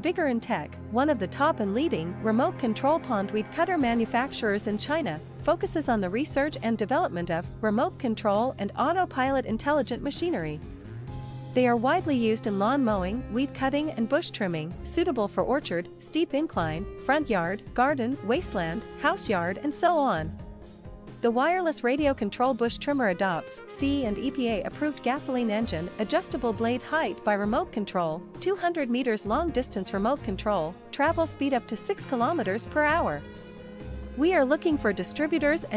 Vigorun Tech, one of the top and leading remote control pond weed cutter manufacturers in China, focuses on the research and development of remote control and autopilot intelligent machinery. They are widely used in lawn mowing, weed cutting and bush trimming, suitable for orchard, steep incline, front yard, garden, wasteland, house yard and so on. The wireless radio control bush trimmer adopts C and EPA approved gasoline engine, adjustable blade height by remote control, 200 meters long distance remote control, travel speed up to 6 kilometers per hour. We are looking for distributors and